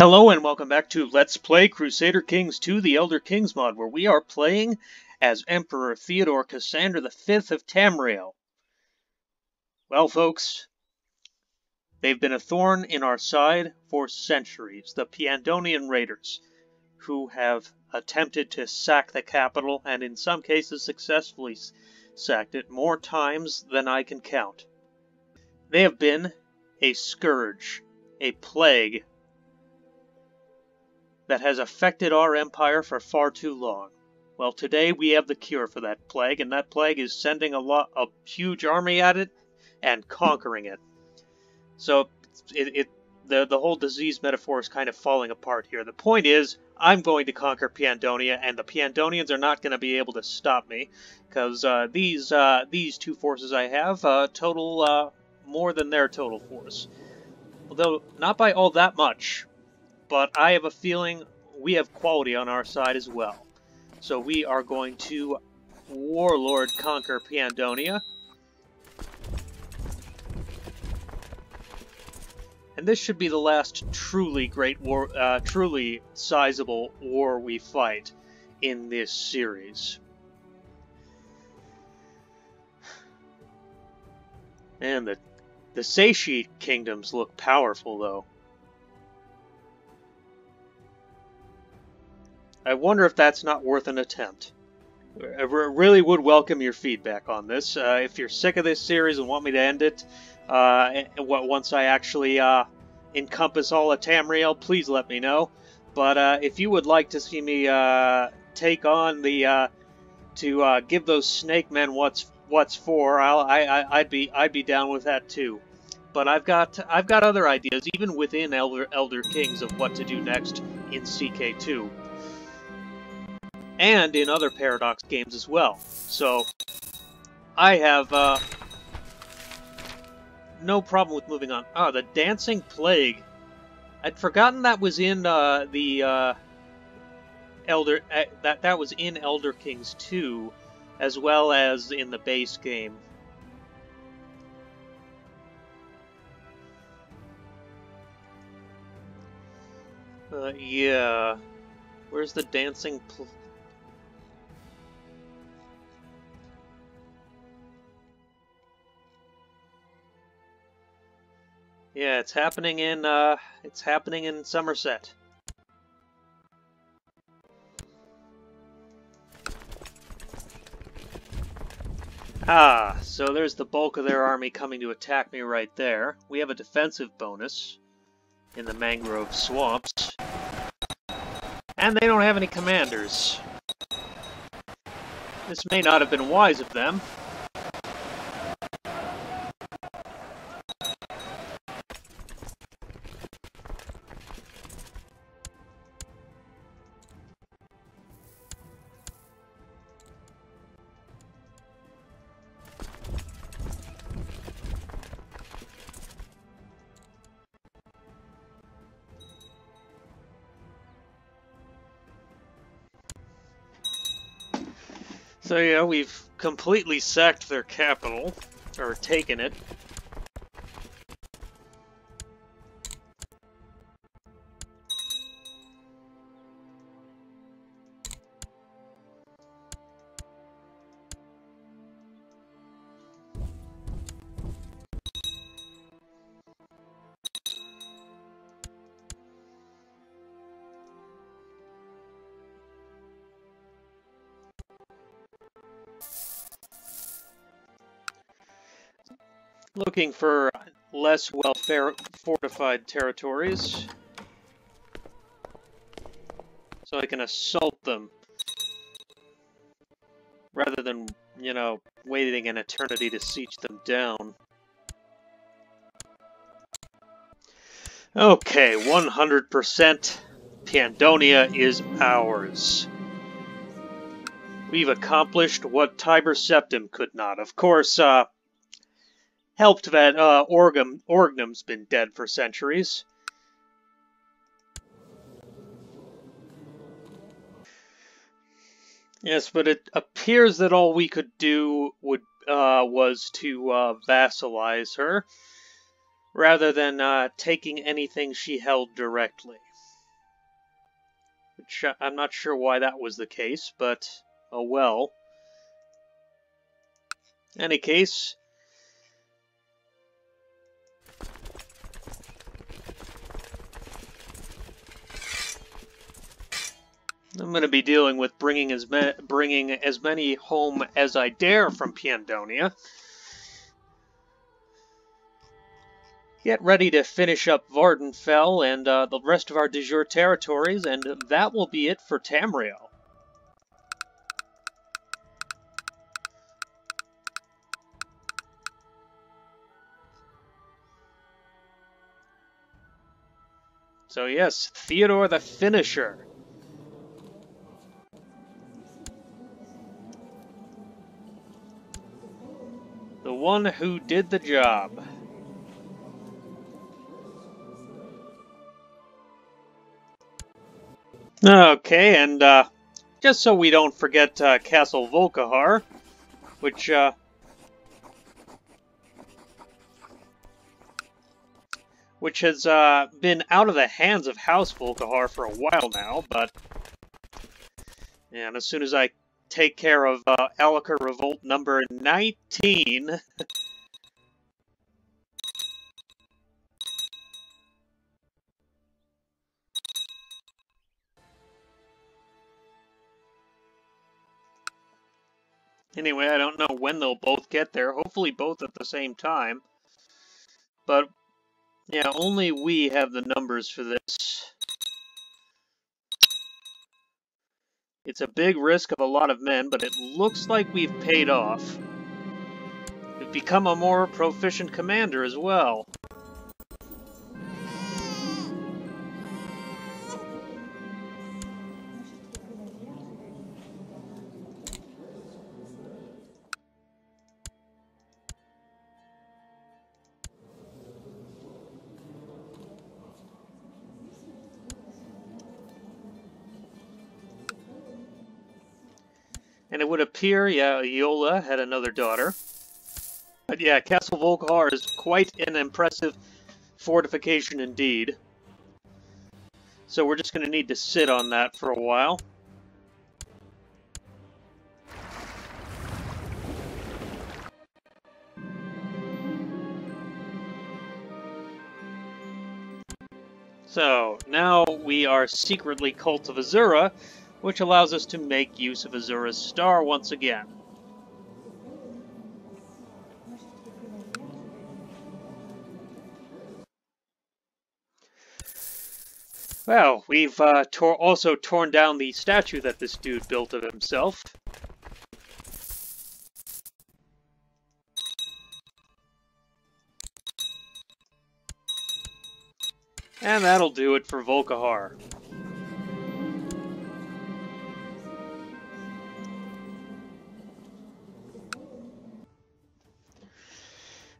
Hello and welcome back to Let's Play Crusader Kings 2 The Elder Kings mod, where we are playing as Emperor Theodore Cassander V of Tamriel. Well, folks, they've been a thorn in our side for centuries, the Pyandonean Raiders, who have attempted to sack the capital and in some cases successfully sacked it more times than I can count. They have been a scourge, a plague that has affected our empire for far too long. Well, today we have the cure for that plague, and that plague is sending a lot a huge army at it and conquering it. So it, it the the whole disease metaphor is kind of falling apart here. The point is, I'm going to conquer Pyandonea, and the Pyandoneans are not going to be able to stop me, because uh, these uh, these two forces I have uh, total uh, more than their total force. Although not by all that much but I have a feeling we have quality on our side as well. So we are going to Warlord conquer Pyandonea. And this should be the last truly great war, uh, truly sizable war we fight in this series. And the the Tsaesci kingdoms look powerful, though. I wonder if that's not worth an attempt. I really would welcome your feedback on this. Uh, if you're sick of this series and want me to end it, uh, once I actually uh, encompass all of Tamriel, please let me know. But uh, if you would like to see me uh, take on the uh, to give those snake men what's what's for, I'll, I, I'd be I'd be down with that too. But I've got I've got other ideas, even within Elder Elder Kings, of what to do next in CK2 and in other Paradox games as well. So, I have uh, no problem with moving on. Ah, the Dancing Plague. I'd forgotten that was in uh, the uh, Elder uh, that that was in Elder Kings 2, as well as in the base game. Uh, yeah. Where's the dancing? Yeah, it's happening in, uh, it's happening in Summerset. Ah, so there's the bulk of their army coming to attack me right there. We have a defensive bonus in the mangrove swamps. And they don't have any commanders. This may not have been wise of them, So yeah, we've completely sacked their capital, or taken it. Looking for less well fortified territories so I can assault them rather than, you know, waiting an eternity to siege them down. Okay, 100% Pyandonea is ours. We've accomplished what Tiber Septim could not. Of course, uh, helped that uh, Orgum, Orgnum's been dead for centuries. Yes, but it appears that all we could do would uh, was to uh, vassalize her, rather than uh, taking anything she held directly. Which uh, I'm not sure why that was the case, but oh well. In Any case, I'm going to be dealing with bringing as, bringing as many home as I dare from Pyandonea. Get ready to finish up Vvardenfell and uh, the rest of our de jure territories, and that will be it for Tamriel. So yes, Theodore the Finisher. The one who did the job. Okay, and uh, just so we don't forget uh, Castle Volkihar, which uh, which has uh, been out of the hands of House Volkihar for a while now, but and as soon as I take care of uh, Revolt number 19. anyway, I don't know when they'll both get there. Hopefully both at the same time. But, yeah, only we have the numbers for this. It's a big risk of a lot of men, but it looks like we've paid off. We've become a more proficient commander as well. And it would appear, yeah, Eola had another daughter. But yeah, Castle Volkihar is quite an impressive fortification indeed. So we're just going to need to sit on that for a while. So, now we are secretly Cult of Azura, which allows us to make use of Azura's star once again. Well, we've uh, tor also torn down the statue that this dude built of himself. And that'll do it for Volkihar.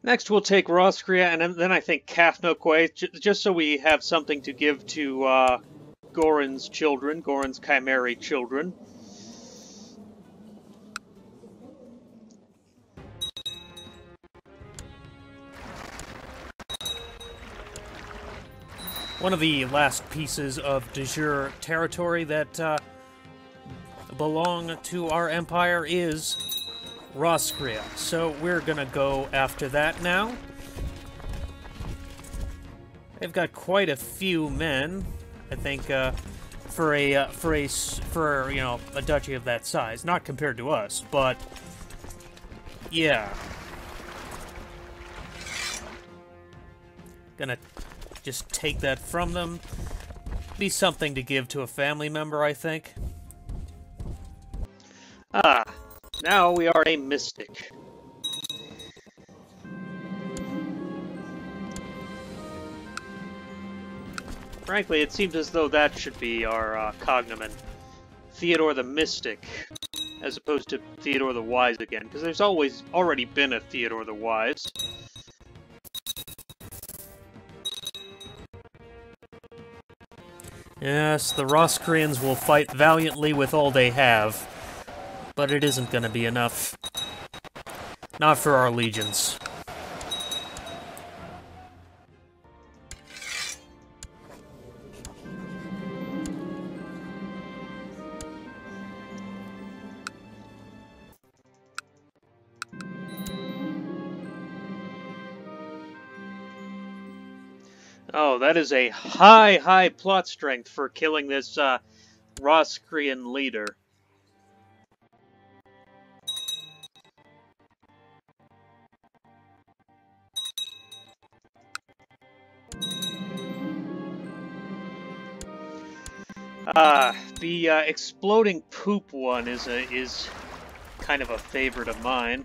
Next, we'll take Roscrea, and then I think Cathnoquey, just so we have something to give to uh, Gorin's children, Gorin's Chimeri children. One of the last pieces of de jure territory that uh, belong to our empire is Roscrea. So we're gonna go after that now. They've got quite a few men, I think, uh, for a uh, for a for you know a duchy of that size. Not compared to us, but yeah. Gonna just take that from them. Be something to give to a family member, I think. Ah, now we are a mystic. Frankly, it seems as though that should be our uh, cognomen. Theodore the Mystic, as opposed to Theodore the Wise again, because there's always already been a Theodore the Wise. Yes, the Roscreans will fight valiantly with all they have but it isn't going to be enough. Not for our legions. Oh, that is a high, high plot strength for killing this uh, Roscrean leader. Ah, the uh, exploding poop one is a is kind of a favorite of mine.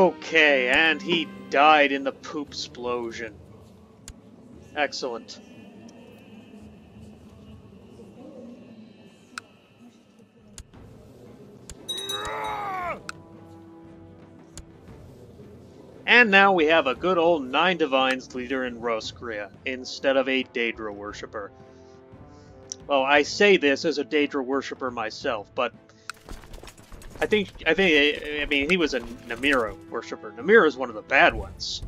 Okay, and he died in the poop explosion. Excellent. And now we have a good old Nine Divines leader in Roscrea, instead of a Daedra worshipper. Well, I say this as a Daedra worshipper myself, but I think I think I mean he was a Namira worshipper. Namira is one of the bad ones.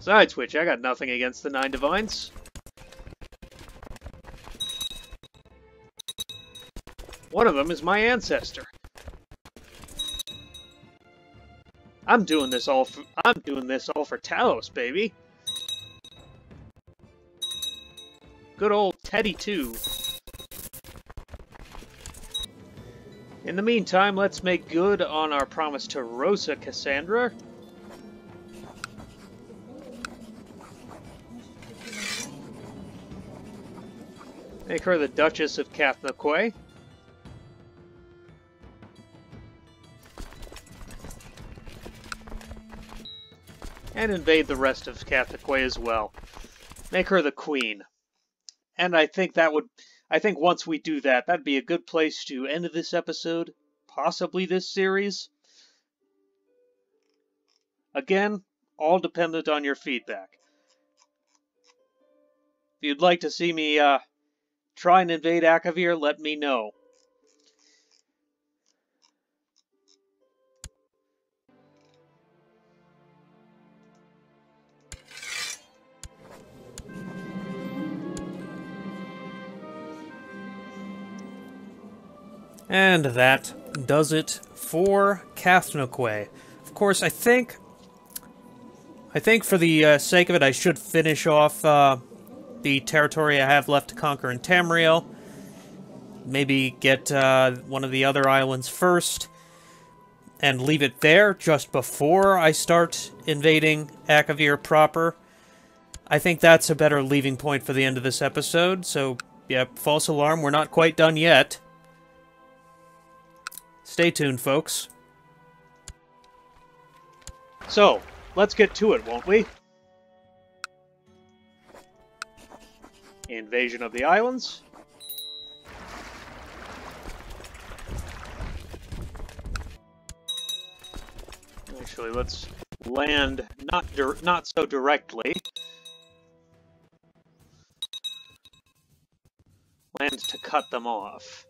Side switch, I got nothing against the Nine Divines. One of them is my ancestor. I'm doing this all for I'm doing this all for Talos, baby. Good old Teddy too. In the meantime, let's make good on our promise to Rosa Cassandra. Make her the Duchess of Cathnoquey. And invade the rest of Cathnoquey as well. Make her the Queen. And I think that would I think once we do that, that'd be a good place to end this episode, possibly this series. Again, all dependent on your feedback. If you'd like to see me uh, try and invade Akavir, let me know. And that does it for Cathnoquey. Of course, I think... I think for the uh, sake of it, I should finish off uh, the territory I have left to conquer in Tamriel. Maybe get uh, one of the other islands first, and leave it there just before I start invading Akavir proper. I think that's a better leaving point for the end of this episode, so, yeah, false alarm, we're not quite done yet. Stay tuned, folks. So, let's get to it, won't we? Invasion of the islands. Actually, let's land not not so directly. Land to cut them off.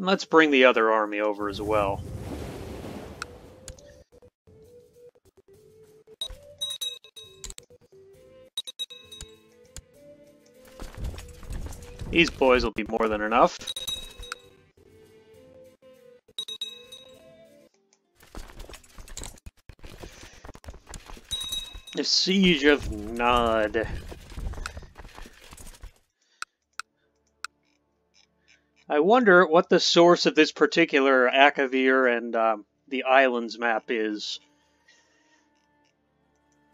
Let's bring the other army over as well. These boys will be more than enough. The Siege of Nod. I wonder what the source of this particular Akavir and um, the islands map is.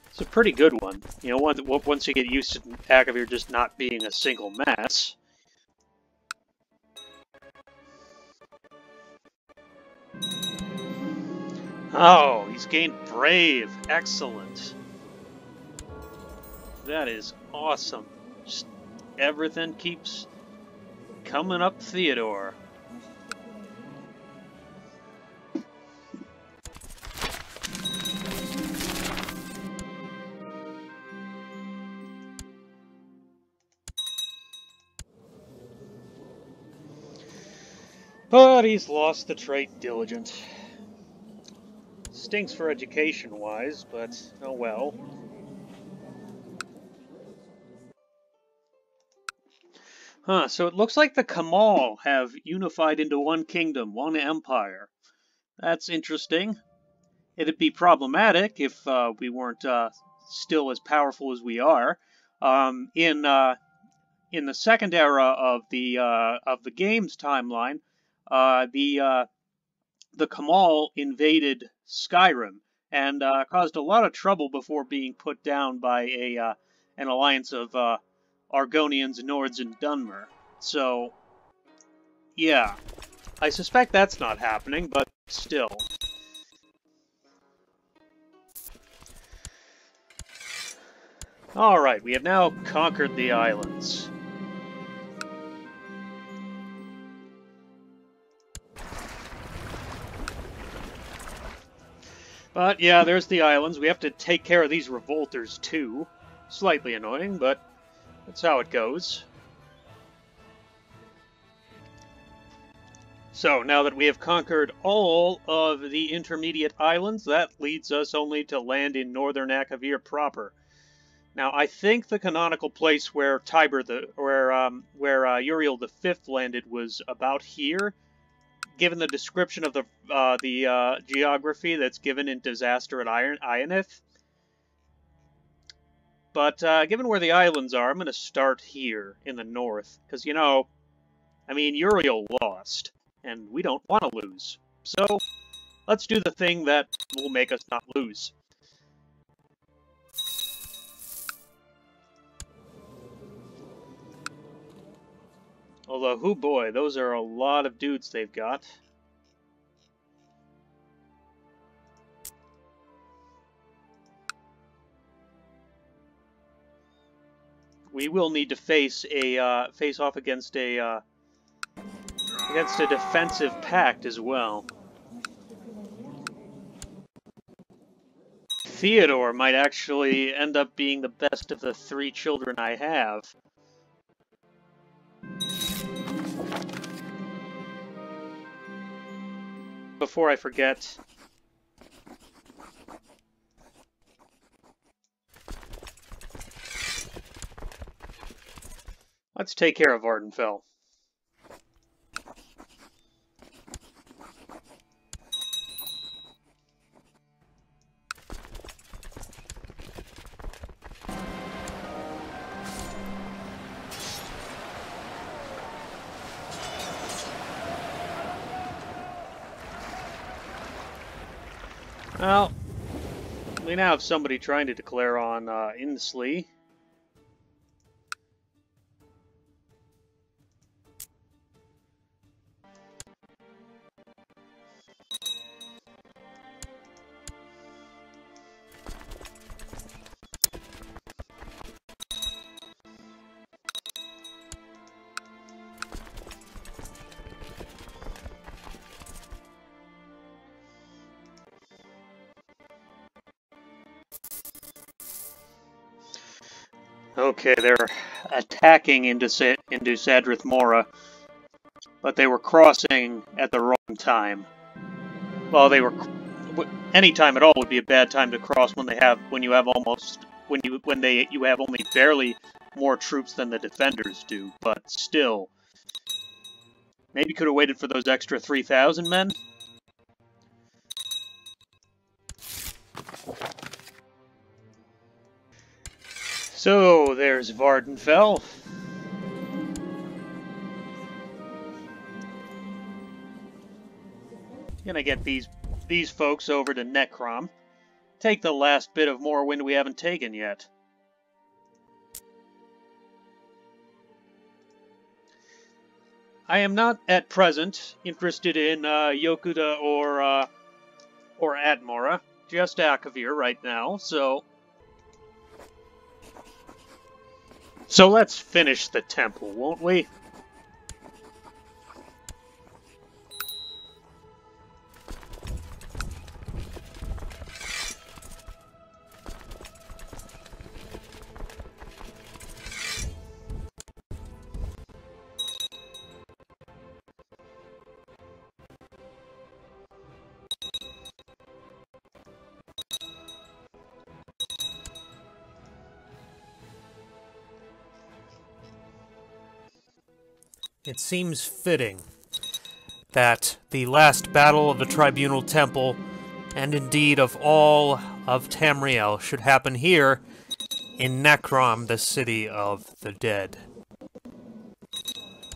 It's a pretty good one. You know, once you get used to Akavir just not being a single mass. Oh, he's gained Brave. Excellent. That is awesome. Just everything keeps coming up Theodore. But he's lost the trait diligent. Stinks for education wise, but oh well. Huh, so it looks like the Kamal have unified into one kingdom, one empire. That's interesting. It'd be problematic if uh, we weren't uh, still as powerful as we are. Um, in uh, in the second era of the uh, of the game's timeline, uh, the uh, the Kamal invaded Skyrim and caused a lot of trouble before being put down by a an alliance of Argonians, Nords, and Dunmer. So, yeah. I suspect that's not happening, but still. Alright, we have now conquered the islands. But yeah, there's the islands. We have to take care of these revolters too. Slightly annoying, but that's how it goes. So, now that we have conquered all of the intermediate islands, that leads us only to land in northern Akavir proper. Now, I think the canonical place where Tiber the where um, where uh, Uriel the Fifth landed was about here, given the description of the uh, the uh, geography that's given in Disaster at Iron Ionith. But uh, given where the islands are, I'm going to start here in the north. Because, you know, I mean, Uriel lost, and we don't want to lose. So, let's do the thing that will make us not lose. Although, who boy, those are a lot of dudes they've got. We will need to face a uh, face off against a uh, against a defensive pact as well. Theodore might actually end up being the best of the three children I have. Before I forget, Let's take care of Vvardenfell. Well, we now have somebody trying to declare on uh, Inslee. Okay, they're attacking into, into Sadrith Mora, but they were crossing at the wrong time. Well, they were any time at all would be a bad time to cross when they have when you have almost when you when they you have only barely more troops than the defenders do, but still. Maybe could have waited for those extra 3,000 men? So, there's Vvardenfell. Gonna get these these folks over to Necrom. Take the last bit of Morrowind we haven't taken yet. I am not at present interested in uh, Yokuda or uh, or Atmora, just Akavir right now, so So let's finish the temple, won't we? It seems fitting that the last battle of the Tribunal Temple, and indeed of all of Tamriel, should happen here in Necrom, the city of the dead.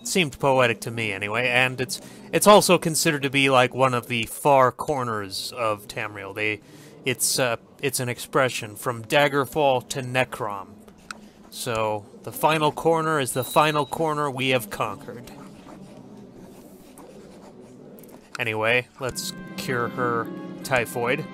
It seemed poetic to me, anyway, and it's it's also considered to be like one of the far corners of Tamriel. They, it's uh, it's an expression from Daggerfall to Necrom. So, the final corner is the final corner we have conquered. Anyway, let's cure her typhoid.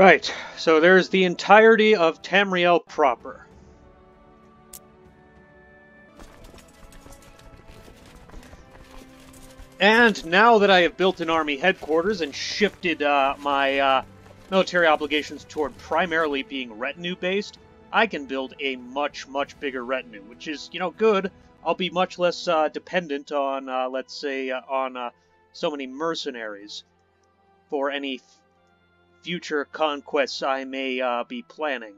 Right, so there's the entirety of Tamriel proper. And now that I have built an army headquarters and shifted uh, my uh, military obligations toward primarily being retinue-based, I can build a much, much bigger retinue, which is, you know, good. I'll be much less uh, dependent on, uh, let's say, uh, on uh, so many mercenaries for any future conquests I may uh, be planning.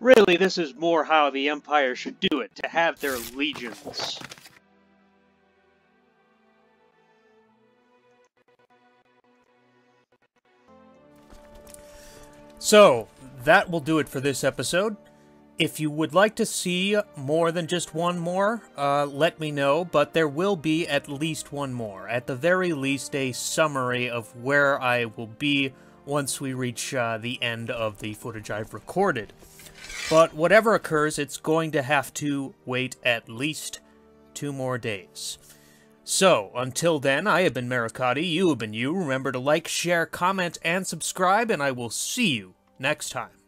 Really, this is more how the Empire should do it, to have their legions. So, that will do it for this episode. If you would like to see more than just one more, uh, let me know, but there will be at least one more. At the very least, a summary of where I will be once we reach uh, the end of the footage I've recorded. But whatever occurs, it's going to have to wait at least two more days. So, until then, I have been Mauruhkati, you have been you. Remember to like, share, comment, and subscribe, and I will see you next time.